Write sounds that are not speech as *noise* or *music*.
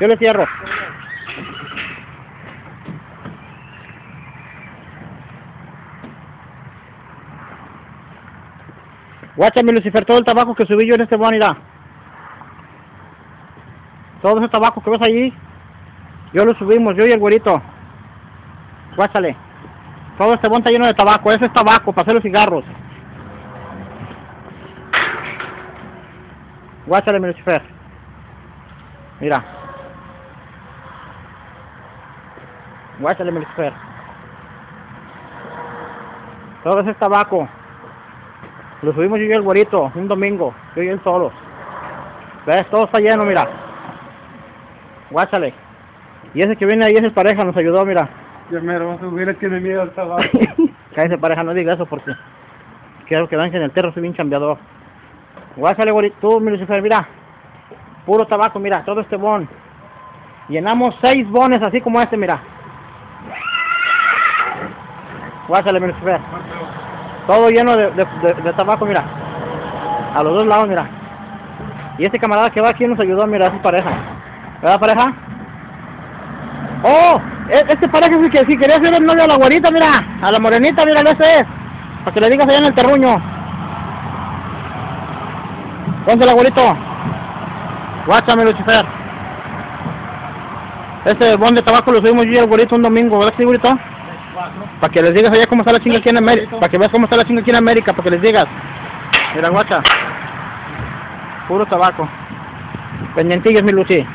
Yo le cierro. Guáchame, Lucifer, todo el tabaco que subí yo en este bonita. Todo ese tabaco que ves allí, yo lo subimos, yo y el güerito. Guáchale. Todo este bon está lleno de tabaco, ese es tabaco para hacer los cigarros. Guáchale, mi Lucifer. Mira. Guáchale, mi Lucifer. Todo ese es tabaco. Lo subimos yo y el güerito, un domingo, yo y él solos. ¿Ves? Todo está lleno, mira. Guáchale. Y ese que viene ahí, esa pareja, nos ayudó, mira. Ya me a subir, tiene miedo al tabaco. *laughs* Cállese pareja, no diga eso porque quiero que vean que en el terro soy bien chambeador. Guáchale, güerito, tú, mi Lucifer, mira. Puro tabaco, mira, todo este bon. Llenamos seis bones así como este, mira. Guáchale, mi Lucifer. Todo lleno de, tabaco, mira. A los dos lados, mira. Y este camarada que va aquí nos ayudó, mira, es pareja. ¿Verdad, pareja? ¡Oh! e- Este pareja sí que si quería ser el novio a la güerita, mira. A la morenita, mira, ese es. Para que le digas allá en el terruño. Pónsela, güerito. Guáchame, Lucifer. Este bon de tabaco lo subimos yo y el güerito un domingo, ¿verdad que sí? Para que les digas allá cómo está la chinga aquí en América. Para que veas cómo está la chinga aquí en América, para que les digas. Mira, guacha. Puro tabaco. Pendientillos, mi Luchi.